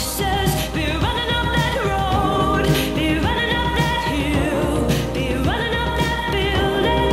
say